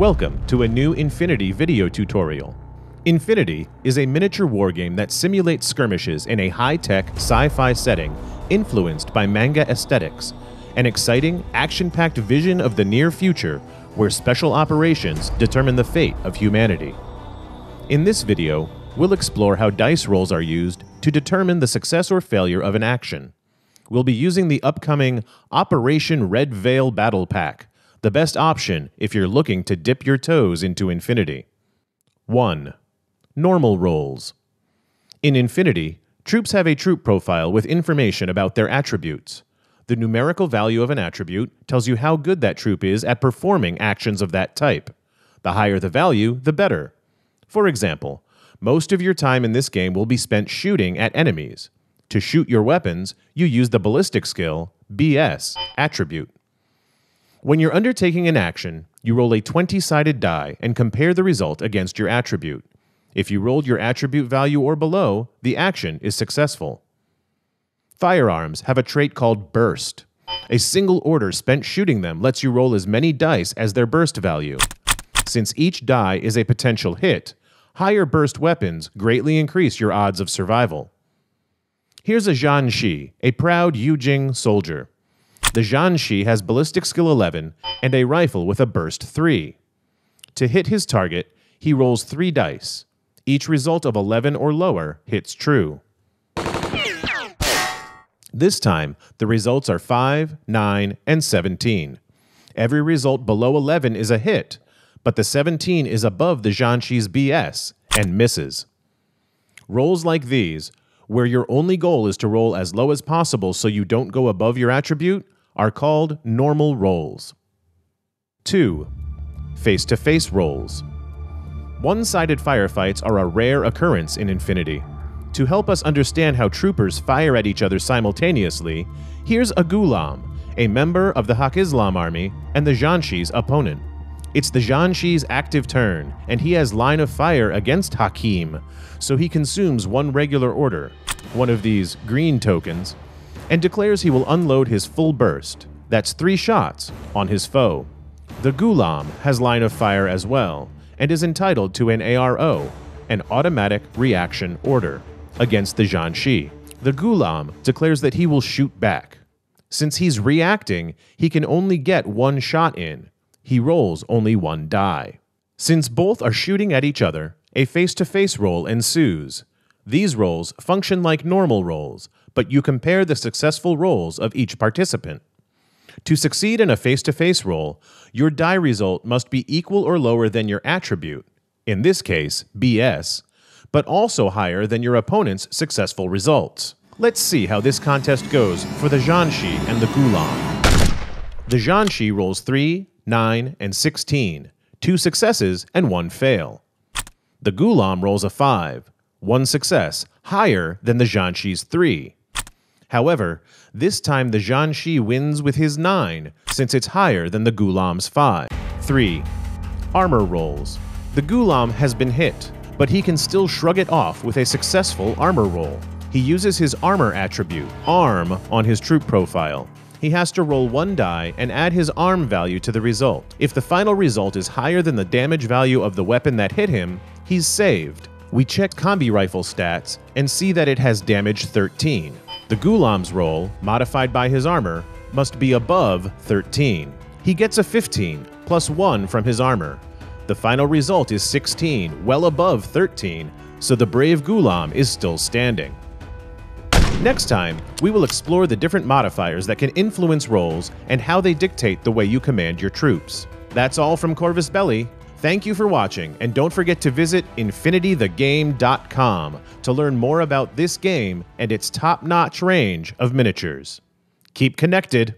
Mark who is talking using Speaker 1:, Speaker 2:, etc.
Speaker 1: Welcome to a new Infinity video tutorial. Infinity is a miniature wargame that simulates skirmishes in a high-tech sci-fi setting influenced by manga aesthetics, an exciting, action-packed vision of the near future where special operations determine the fate of humanity. In this video, we'll explore how dice rolls are used to determine the success or failure of an action. We'll be using the upcoming Operation Red Veil Battle Pack, the best option if you're looking to dip your toes into Infinity. 1. Normal Rolls In Infinity, troops have a troop profile with information about their attributes. The numerical value of an attribute tells you how good that troop is at performing actions of that type. The higher the value, the better. For example, most of your time in this game will be spent shooting at enemies. To shoot your weapons, you use the ballistic skill, BS, attribute. When you're undertaking an action, you roll a 20 sided die and compare the result against your attribute. If you rolled your attribute value or below, the action is successful. Firearms have a trait called Burst. A single order spent shooting them lets you roll as many dice as their burst value. Since each die is a potential hit, higher burst weapons greatly increase your odds of survival. Here's a Zhan Shi, a proud Yu Jing soldier. The Zhan Shi has ballistic skill 11 and a rifle with a burst 3. To hit his target, he rolls 3 dice. Each result of 11 or lower hits true. This time, the results are 5, 9, and 17. Every result below 11 is a hit, but the 17 is above the Zhan Shi's BS and misses. Rolls like these, where your only goal is to roll as low as possible so you don't go above your attribute, are called normal rolls. 2. Face to face rolls. One sided firefights are a rare occurrence in Infinity. To help us understand how troopers fire at each other simultaneously, here's a Ghulam, a member of the Haqqislam army and the Zhan Shi's opponent. It's the Zhan Shi's active turn, and he has line of fire against Hakim, so he consumes one regular order, one of these green tokens, and declares he will unload his full burst, that's three shots, on his foe. The Ghulam has line of fire as well, and is entitled to an ARO, an automatic reaction order, against the Zhan Shi. The Ghulam declares that he will shoot back. Since he's reacting, he can only get one shot in. He rolls only one die. Since both are shooting at each other, a face to face roll ensues. These rolls function like normal rolls, but you compare the successful rolls of each participant. To succeed in a face to face roll, your die result must be equal or lower than your attribute, in this case, BS, but also higher than your opponent's successful results. Let's see how this contest goes for the Zhan and the Ghulam. The Zhan rolls 3, 9, and 16, two successes and one fail. The Ghulam rolls a 5, one success, higher than the Zhan 3. However, this time the Shi wins with his 9, since it's higher than the Ghulam's 5. 3. Armor rolls. The Ghulam has been hit, but he can still shrug it off with a successful armor roll. He uses his armor attribute, arm, on his troop profile. He has to roll one die and add his arm value to the result. If the final result is higher than the damage value of the weapon that hit him, he's saved. We check combi rifle stats and see that it has damage 13. The Ghulam's roll, modified by his armor, must be above 13. He gets a 15, plus 1 from his armor. The final result is 16, well above 13, so the brave Ghulam is still standing. Next time, we will explore the different modifiers that can influence rolls and how they dictate the way you command your troops. That's all from Corvus Belli. Thank you for watching, and don't forget to visit infinitythegame.com to learn more about this game and its top notch range of miniatures. Keep connected.